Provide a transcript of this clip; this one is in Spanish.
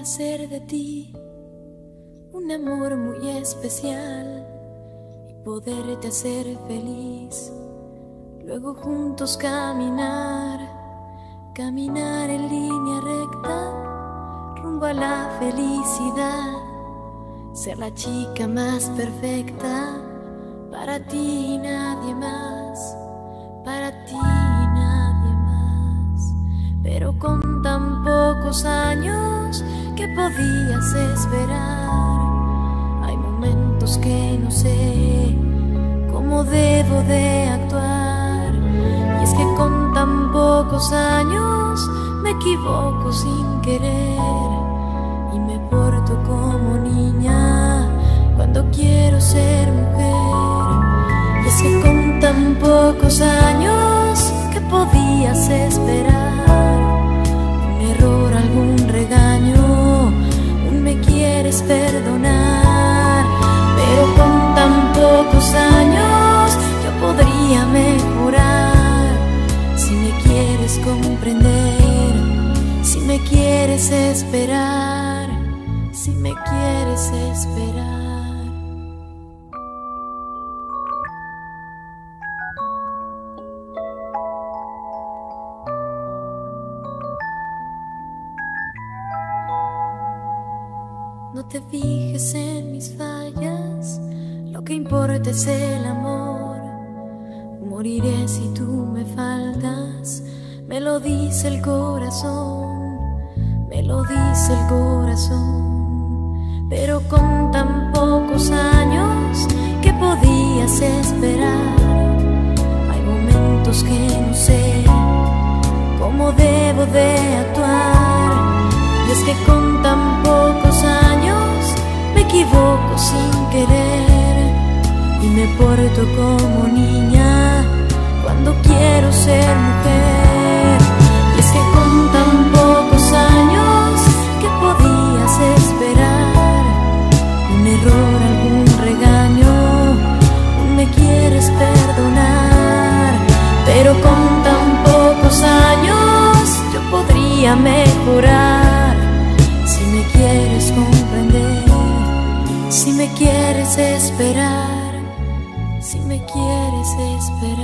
hacer de ti un amor muy especial y poderte hacer feliz. Luego juntos caminar, caminar en línea recta, rumbo a la felicidad. Ser la chica más perfecta para ti y nadie más, para ti y nadie más. Pero con tan pocos años, ¿qué podías esperar? Hay momentos que no sé cómo debo de actuar. Y es que con tan pocos años me equivoco sin querer y me porto como niña cuando quiero ser mujer. Y es que con tan pocos años, ¿qué podías esperar? Un error, algún regaño, un me quieres perdonar. Pero con tan pocos años, yo podría mejorar. Si me quieres comprender, si me quieres esperar, si me quieres esperar. No te fijes en mis fallas, lo que importa es el amor. Moriré si tú me faltas, me lo dice el corazón, me lo dice el corazón. Pero con tan pocos años, ¿qué podías esperar? Hay momentos que no sé cómo debo de actuar. Y es que con sin querer y me porto como niña cuando quiero ser mujer. Y es que con tan pocos años, ¿qué podías esperar? Un error, algún regaño, me quieres perdonar. Pero con tan pocos años, yo podría mejorar si me quieres esperar, si me quieres esperar.